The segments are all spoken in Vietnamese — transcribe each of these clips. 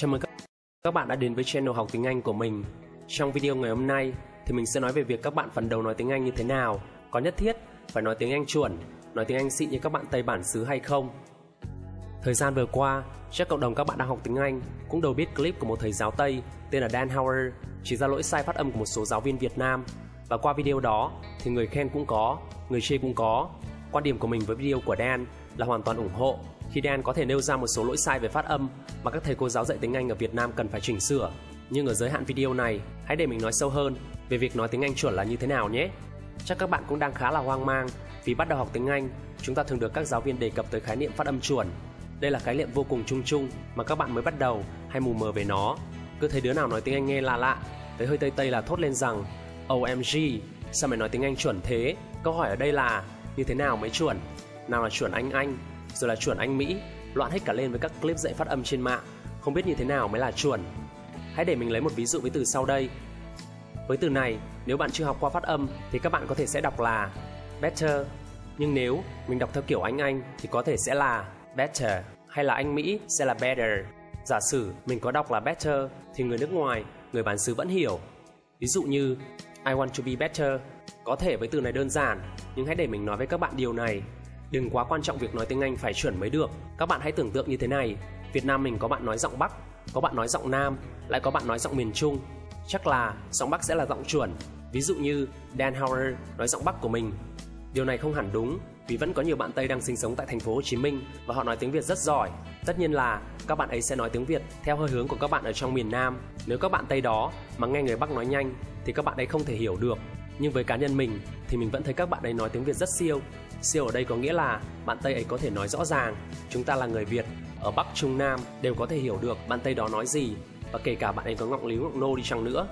Chào mừng các bạn đã đến với channel học tiếng Anh của mình. Trong video ngày hôm nay thì mình sẽ nói về việc các bạn phần đầu nói tiếng Anh như thế nào, có nhất thiết phải nói tiếng Anh chuẩn, nói tiếng Anh xịn như các bạn Tây bản xứ hay không. Thời gian vừa qua, chắc cộng đồng các bạn đang học tiếng Anh cũng đều biết clip của một thầy giáo Tây tên là Dan Howard chỉ ra lỗi sai phát âm của một số giáo viên Việt Nam. Và qua video đó thì người khen cũng có, người chê cũng có. Quan điểm của mình với video của Dan là hoàn toàn ủng hộ khi Dan có thể nêu ra một số lỗi sai về phát âm mà các thầy cô giáo dạy tiếng Anh ở Việt Nam cần phải chỉnh sửa. Nhưng ở giới hạn video này, hãy để mình nói sâu hơn về việc nói tiếng Anh chuẩn là như thế nào nhé. Chắc các bạn cũng đang khá là hoang mang vì bắt đầu học tiếng Anh, chúng ta thường được các giáo viên đề cập tới khái niệm phát âm chuẩn. Đây là khái niệm vô cùng chung chung mà các bạn mới bắt đầu hay mù mờ về nó. Cứ thấy đứa nào nói tiếng Anh nghe lạ lạ, tới hơi tây tây là thốt lên rằng OMG, sao mày nói tiếng Anh chuẩn thế? Câu hỏi ở đây là như thế nào mới chuẩn? Nào là chuẩn Anh Anh, rồi là chuẩn Anh Mỹ, loạn hết cả lên với các clip dạy phát âm trên mạng, không biết như thế nào mới là chuẩn. Hãy để mình lấy một ví dụ với từ sau đây. Với từ này, nếu bạn chưa học qua phát âm thì các bạn có thể sẽ đọc là better, nhưng nếu mình đọc theo kiểu Anh Anh thì có thể sẽ là better hay là Anh Mỹ sẽ là better. Giả sử mình có đọc là better thì người nước ngoài, người bản xứ vẫn hiểu. Ví dụ như I want to be better. Có thể với từ này đơn giản, nhưng hãy để mình nói với các bạn điều này Đừng quá quan trọng việc nói tiếng Anh phải chuẩn mới được. Các bạn hãy tưởng tượng như thế này, Việt Nam mình có bạn nói giọng Bắc, có bạn nói giọng Nam, lại có bạn nói giọng miền Trung. Chắc là giọng Bắc sẽ là giọng chuẩn. Ví dụ như Dan Hauer nói giọng Bắc của mình. Điều này không hẳn đúng, vì vẫn có nhiều bạn Tây đang sinh sống tại thành phố Hồ Chí Minh và họ nói tiếng Việt rất giỏi. Tất nhiên là các bạn ấy sẽ nói tiếng Việt theo hơi hướng của các bạn ở trong miền Nam. Nếu các bạn Tây đó mà nghe người Bắc nói nhanh thì các bạn ấy không thể hiểu được. Nhưng với cá nhân mình thì mình vẫn thấy các bạn ấy nói tiếng Việt rất siêu Siêu ở đây có nghĩa là bạn Tây ấy có thể nói rõ ràng, chúng ta là người Việt, ở Bắc Trung Nam đều có thể hiểu được bạn Tây đó nói gì và kể cả bạn ấy có ngọng líu ngọng nô đi chăng nữa.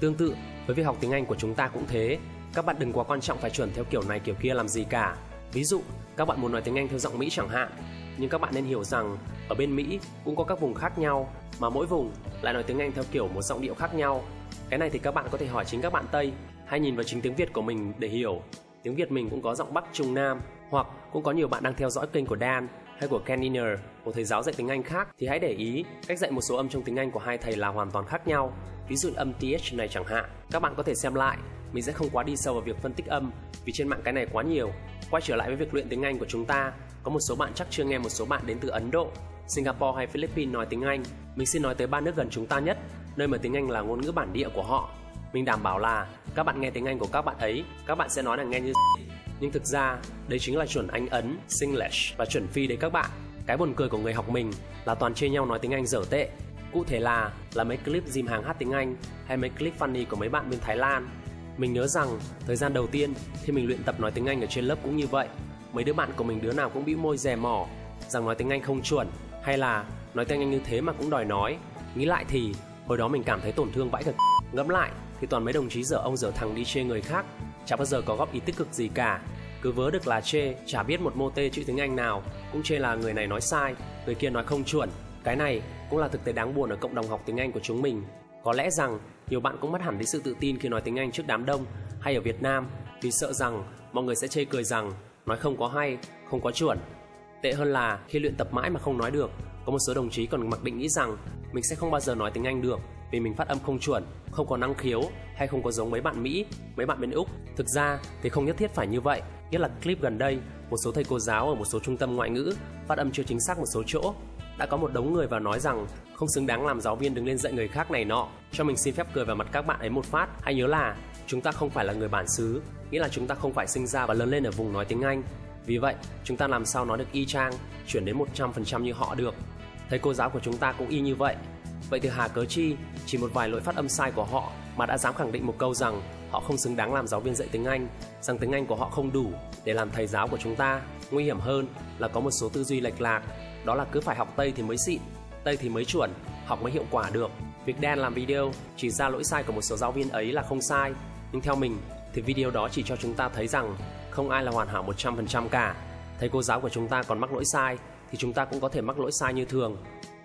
Tương tự với việc học tiếng Anh của chúng ta cũng thế, các bạn đừng quá quan trọng phải chuẩn theo kiểu này kiểu kia làm gì cả. Ví dụ, các bạn muốn nói tiếng Anh theo giọng Mỹ chẳng hạn, nhưng các bạn nên hiểu rằng ở bên Mỹ cũng có các vùng khác nhau mà mỗi vùng lại nói tiếng Anh theo kiểu một giọng điệu khác nhau. Cái này thì các bạn có thể hỏi chính các bạn Tây hay nhìn vào chính tiếng Việt của mình để hiểu tiếng Việt mình cũng có giọng Bắc Trung Nam hoặc cũng có nhiều bạn đang theo dõi kênh của Dan hay của Ken Inner, một thầy giáo dạy tiếng Anh khác thì hãy để ý cách dạy một số âm trong tiếng Anh của hai thầy là hoàn toàn khác nhau. Ví dụ âm TH này chẳng hạn, các bạn có thể xem lại. Mình sẽ không quá đi sâu vào việc phân tích âm vì trên mạng cái này quá nhiều. Quay trở lại với việc luyện tiếng Anh của chúng ta, có một số bạn chắc chưa nghe một số bạn đến từ Ấn Độ, Singapore hay Philippines nói tiếng Anh. Mình xin nói tới ba nước gần chúng ta nhất, nơi mà tiếng Anh là ngôn ngữ bản địa của họ mình đảm bảo là các bạn nghe tiếng Anh của các bạn ấy, các bạn sẽ nói là nghe như nhưng thực ra đấy chính là chuẩn Anh Ấn, Singlish và chuẩn Phi đấy các bạn. Cái buồn cười của người học mình là toàn chê nhau nói tiếng Anh dở tệ. Cụ thể là là mấy clip dìm hàng hát tiếng Anh hay mấy clip funny của mấy bạn bên Thái Lan. Mình nhớ rằng thời gian đầu tiên khi mình luyện tập nói tiếng Anh ở trên lớp cũng như vậy. Mấy đứa bạn của mình đứa nào cũng bị môi rè mỏ rằng nói tiếng Anh không chuẩn hay là nói tiếng Anh như thế mà cũng đòi nói. Nghĩ lại thì hồi đó mình cảm thấy tổn thương vãi thật. Ngẫm lại thì toàn mấy đồng chí dở ông dở thằng đi chê người khác, chả bao giờ có góp ý tích cực gì cả. Cứ vớ được là chê, chả biết một mô tê chữ tiếng anh nào, cũng chê là người này nói sai, người kia nói không chuẩn. Cái này cũng là thực tế đáng buồn ở cộng đồng học tiếng anh của chúng mình. Có lẽ rằng nhiều bạn cũng mất hẳn đi sự tự tin khi nói tiếng anh trước đám đông hay ở việt nam, vì sợ rằng mọi người sẽ chê cười rằng nói không có hay, không có chuẩn. Tệ hơn là khi luyện tập mãi mà không nói được, có một số đồng chí còn mặc định nghĩ rằng mình sẽ không bao giờ nói tiếng anh được vì mình phát âm không chuẩn, không có năng khiếu hay không có giống mấy bạn Mỹ, mấy bạn bên Úc. Thực ra thì không nhất thiết phải như vậy. Nhất là clip gần đây, một số thầy cô giáo ở một số trung tâm ngoại ngữ phát âm chưa chính xác một số chỗ. Đã có một đống người vào nói rằng không xứng đáng làm giáo viên đứng lên dạy người khác này nọ. Cho mình xin phép cười vào mặt các bạn ấy một phát. Hãy nhớ là chúng ta không phải là người bản xứ, nghĩa là chúng ta không phải sinh ra và lớn lên ở vùng nói tiếng Anh. Vì vậy, chúng ta làm sao nói được y chang, chuyển đến 100% như họ được. Thầy cô giáo của chúng ta cũng y như vậy, Vậy từ hà cớ chi chỉ một vài lỗi phát âm sai của họ mà đã dám khẳng định một câu rằng họ không xứng đáng làm giáo viên dạy tiếng Anh, rằng tiếng Anh của họ không đủ để làm thầy giáo của chúng ta. Nguy hiểm hơn là có một số tư duy lệch lạc, đó là cứ phải học Tây thì mới xịn, Tây thì mới chuẩn, học mới hiệu quả được. Việc Dan làm video chỉ ra lỗi sai của một số giáo viên ấy là không sai, nhưng theo mình thì video đó chỉ cho chúng ta thấy rằng không ai là hoàn hảo 100% cả. Thầy cô giáo của chúng ta còn mắc lỗi sai thì chúng ta cũng có thể mắc lỗi sai như thường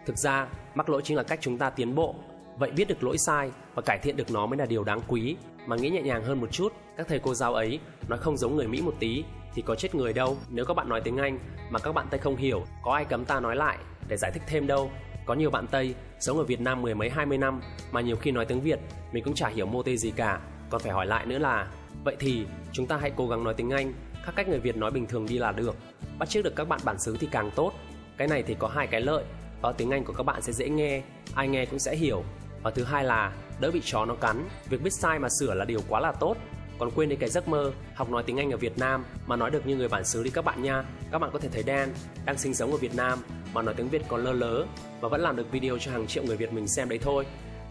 Thực ra, mắc lỗi chính là cách chúng ta tiến bộ. Vậy biết được lỗi sai và cải thiện được nó mới là điều đáng quý. Mà nghĩ nhẹ nhàng hơn một chút, các thầy cô giáo ấy nói không giống người Mỹ một tí thì có chết người đâu. Nếu các bạn nói tiếng Anh mà các bạn Tây không hiểu, có ai cấm ta nói lại để giải thích thêm đâu. Có nhiều bạn Tây sống ở Việt Nam mười mấy hai mươi năm mà nhiều khi nói tiếng Việt mình cũng chả hiểu mô tê gì cả, còn phải hỏi lại nữa là vậy thì chúng ta hãy cố gắng nói tiếng Anh khác cách người Việt nói bình thường đi là được. Bắt chước được các bạn bản xứ thì càng tốt. Cái này thì có hai cái lợi, và tiếng Anh của các bạn sẽ dễ nghe, ai nghe cũng sẽ hiểu. Và thứ hai là đỡ bị chó nó cắn, việc biết sai mà sửa là điều quá là tốt. Còn quên đi cái giấc mơ học nói tiếng Anh ở Việt Nam mà nói được như người bản xứ đi các bạn nha. Các bạn có thể thấy Dan đang sinh sống ở Việt Nam mà nói tiếng Việt còn lơ lớ và vẫn làm được video cho hàng triệu người Việt mình xem đấy thôi.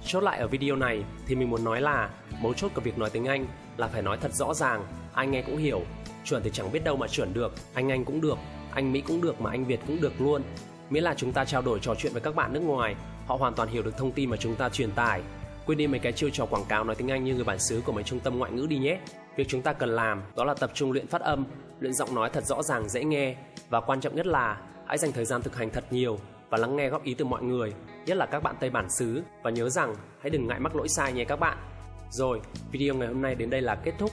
Chốt lại ở video này thì mình muốn nói là mấu chốt của việc nói tiếng Anh là phải nói thật rõ ràng, ai nghe cũng hiểu. Chuẩn thì chẳng biết đâu mà chuẩn được, anh Anh cũng được, anh Mỹ cũng được mà anh Việt cũng được luôn. Miễn là chúng ta trao đổi trò chuyện với các bạn nước ngoài, họ hoàn toàn hiểu được thông tin mà chúng ta truyền tải. Quên đi mấy cái chiêu trò quảng cáo nói tiếng Anh như người bản xứ của mấy trung tâm ngoại ngữ đi nhé. Việc chúng ta cần làm đó là tập trung luyện phát âm, luyện giọng nói thật rõ ràng dễ nghe và quan trọng nhất là hãy dành thời gian thực hành thật nhiều và lắng nghe góp ý từ mọi người, nhất là các bạn Tây bản xứ và nhớ rằng hãy đừng ngại mắc lỗi sai nhé các bạn. Rồi, video ngày hôm nay đến đây là kết thúc.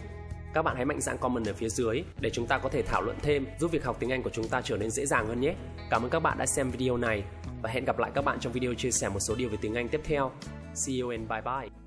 Các bạn hãy mạnh dạn comment ở phía dưới để chúng ta có thể thảo luận thêm, giúp việc học tiếng Anh của chúng ta trở nên dễ dàng hơn nhé. Cảm ơn các bạn đã xem video này và hẹn gặp lại các bạn trong video chia sẻ một số điều về tiếng Anh tiếp theo. See you and bye bye.